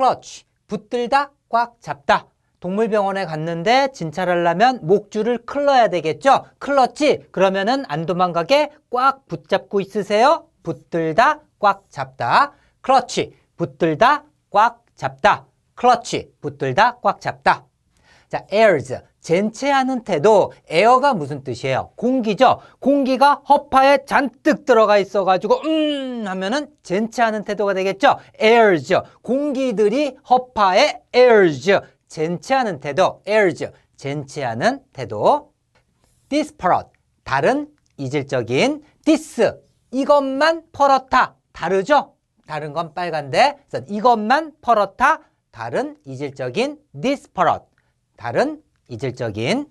clutch, 붙들다, 꽉 잡다. 동물병원에 갔는데 진찰하려면 목줄을 클러야 되겠죠? 클렀지? 그러면은 안 도망가게 꽉 붙잡고 있으세요. 붙들다, 꽉 잡다. 클러치, 붙들다, 꽉 잡다. 클러치, 붙들다, 꽉 잡다. 자, airs, 젠체하는 태도. 에어가 무슨 뜻이에요? 공기죠? 공기가 허파에 잔뜩 들어가 있어가지고 음 하면은 젠체하는 태도가 되겠죠? airs, 공기들이 허파에 airs, 젠체하는 태도. airs, 젠체하는 태도. disparate, 다른, 이질적인. this, 이것만 퍼렇다. 다르죠? 다른 건 빨간데 이것만 퍼렇다. 다른, 이질적인. disparate. 다른 이질적인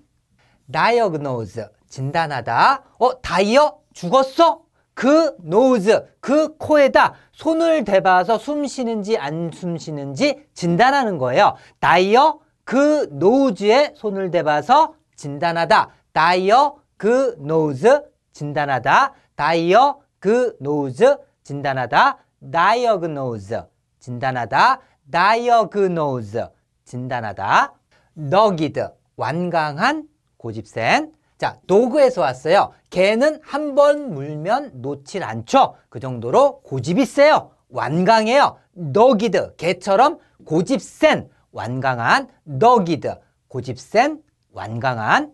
diagnose 진단하다. 어 다이어 죽었어? 그 nose 그 코에다 손을 대봐서 숨 쉬는지 안 숨 쉬는지 진단하는 거예요. 다이어 그 nose에 손을 대봐서 진단하다. 다이어 그 nose 진단하다. 다이어 그 nose 진단하다. diagnose 진단하다. diagnose 진단하다. 너기드 완강한 고집센. 자 도그에서 왔어요. 개는 한 번 물면 놓질 않죠. 그 정도로 고집이 세요. 완강해요. 너기드 개처럼 고집 센. 완강한 너기드 고집 센 완강한